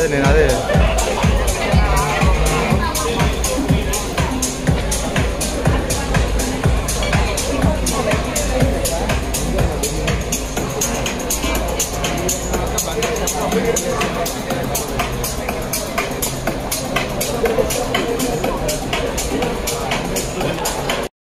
de ni nadie.